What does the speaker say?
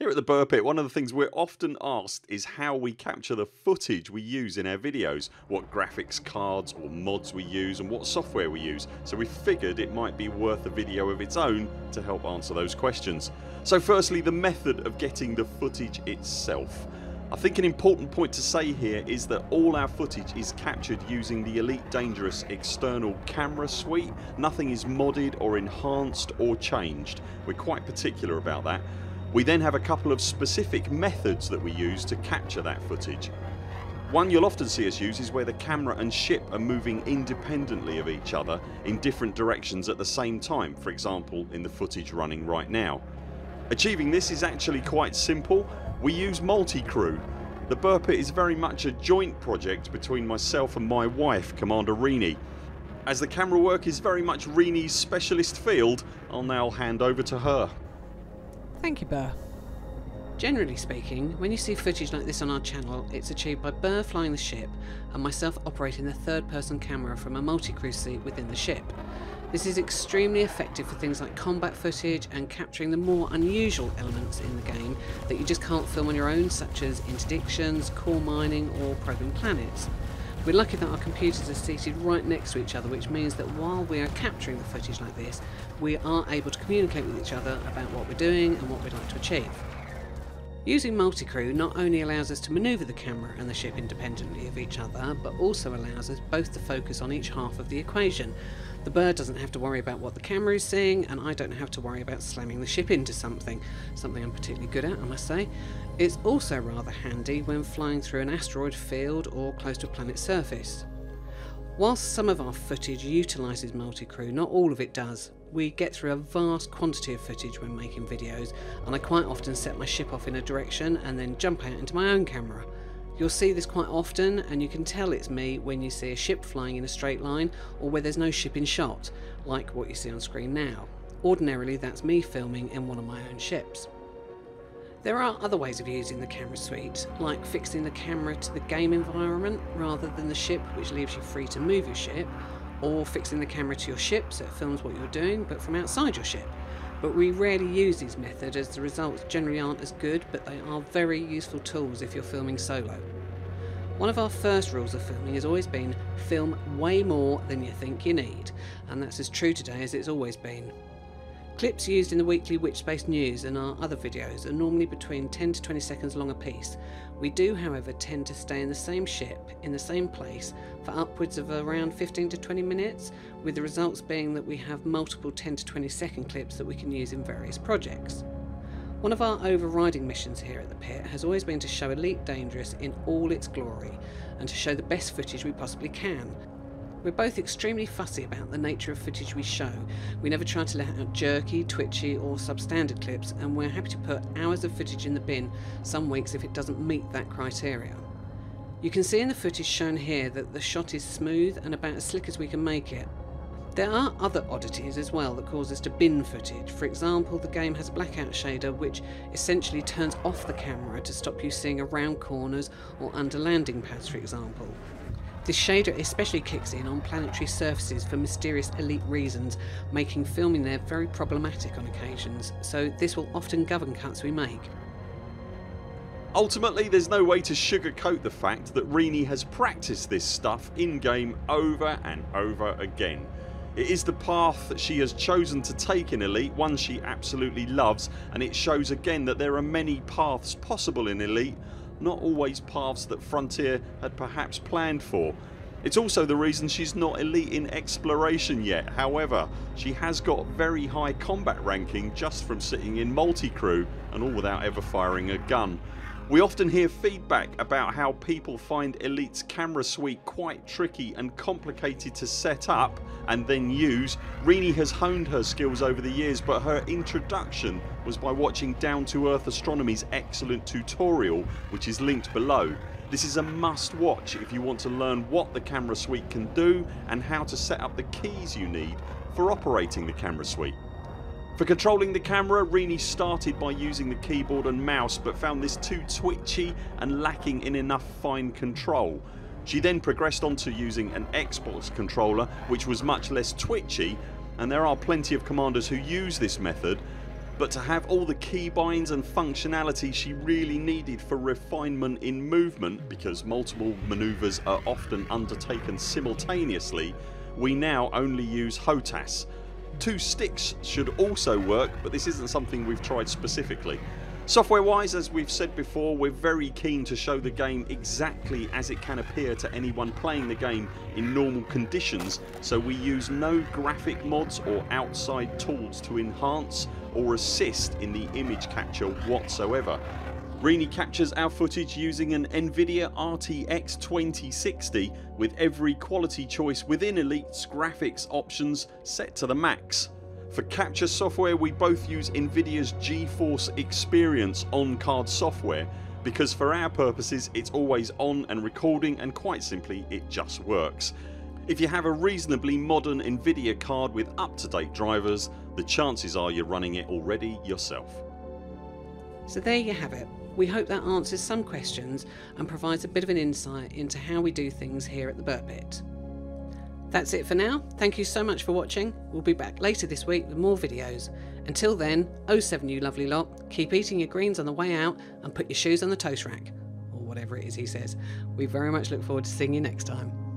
Here at the Buur Pit one of the things we're often asked is how we capture the footage we use in our videos, what graphics cards or mods we use and what software we use so we figured it might be worth a video of its own to help answer those questions. So firstly the method of getting the footage itself. I think an important point to say here is that all our footage is captured using the Elite Dangerous external camera suite. Nothing is modded or enhanced or changed. We're quite particular about that. We then have a couple of specific methods that we use to capture that footage. One you'll often see us use is where the camera and ship are moving independently of each other in different directions at the same time for example in the footage running right now. Achieving this is actually quite simple. We use multi-crew. The Buur Pit is very much a joint project between myself and my wife Commander Rheeney. As the camera work is very much Rheeney's specialist field I'll now hand over to her. Thank you, Buur. Generally speaking, when you see footage like this on our channel, it's achieved by Buur flying the ship and myself operating the third person camera from a multi-crew seat within the ship. This is extremely effective for things like combat footage and capturing the more unusual elements in the game that you just can't film on your own such as interdictions, core mining or probing planets. We're lucky that our computers are seated right next to each other which means that while we are capturing the footage like this we are able to communicate with each other about what we're doing and what we'd like to achieve. Using multi-crew not only allows us to manoeuvre the camera and the ship independently of each other but also allows us both to focus on each half of the equation. The Buur doesn't have to worry about what the camera is seeing and I don't have to worry about slamming the ship into something, something I'm particularly good at I must say. It's also rather handy when flying through an asteroid field or close to a planet's surface. Whilst some of our footage utilises multi-crew, not all of it does. We get through a vast quantity of footage when making videos and I quite often set my ship off in a direction and then jump out into my own camera. You'll see this quite often and you can tell it's me when you see a ship flying in a straight line or where there's no ship in shot, like what you see on screen now. Ordinarily that's me filming in one of my own ships. There are other ways of using the camera suite, like fixing the camera to the game environment rather than the ship which leaves you free to move your ship, or fixing the camera to your ship so it films what you're doing but from outside your ship. But we rarely use this method as the results generally aren't as good but they are very useful tools if you're filming solo. One of our first rules of filming has always been film way more than you think you need and that's as true today as it's always been. Clips used in the weekly Witchspace news and our other videos are normally between 10 to 20 seconds long a piece. We do however tend to stay in the same ship, in the same place, for upwards of around 15 to 20 minutes, with the results being that we have multiple 10 to 20 second clips that we can use in various projects. One of our overriding missions here at the pit has always been to show Elite Dangerous in all its glory and to show the best footage we possibly can, we're both extremely fussy about the nature of footage we show. We never try to let out jerky, twitchy or substandard clips and we're happy to put hours of footage in the bin some weeks if it doesn't meet that criteria. You can see in the footage shown here that the shot is smooth and about as slick as we can make it. There are other oddities as well that cause us to bin footage. For example, the game has a blackout shader which essentially turns off the camera to stop you seeing around corners or under landing pads for example. This shader especially kicks in on planetary surfaces for mysterious elite reasons, making filming there very problematic on occasions, so this will often govern cuts we make. Ultimately there's no way to sugarcoat the fact that Rheeney has practiced this stuff in game over and over again. It is the path that she has chosen to take in Elite, one she absolutely loves and it shows again that there are many paths possible in Elite not always paths that Frontier had perhaps planned for. It's also the reason she's not elite in exploration yet however she has got very high combat ranking just from sitting in multi-crew and all without ever firing a gun. We often hear feedback about how people find Elite's camera suite quite tricky and complicated to set up and then use. Rheeney has honed her skills over the years but her introduction was by watching Down to Earth Astronomy's excellent tutorial which is linked below. This is a must watch if you want to learn what the camera suite can do and how to set up the keys you need for operating the camera suite. For controlling the camera Rheeney started by using the keyboard and mouse but found this too twitchy and lacking in enough fine control. She then progressed on to using an Xbox controller which was much less twitchy and there are plenty of commanders who use this method but to have all the keybinds and functionality she really needed for refinement in movement because multiple manoeuvres are often undertaken simultaneously we now only use HOTAS. Two sticks should also work but this isn't something we've tried specifically. Software wise as we've said before we're very keen to show the game exactly as it can appear to anyone playing the game in normal conditions so we use no graphic mods or outside tools to enhance or assist in the image capture whatsoever. Rheeney captures our footage using an Nvidia RTX 2060 with every quality choice within Elite's graphics options set to the max. For capture software we both use Nvidia's GeForce Experience on card software because for our purposes it's always on and recording and quite simply it just works. If you have a reasonably modern Nvidia card with up to date drivers the chances are you're running it already yourself. So there you have it. We hope that answers some questions and provides a bit of an insight into how we do things here at the Buur Pit. That's it for now. Thank you so much for watching. We'll be back later this week with more videos. Until then, 07 you lovely lot, keep eating your greens on the way out and put your shoes on the toast rack. Or whatever it is he says. We very much look forward to seeing you next time.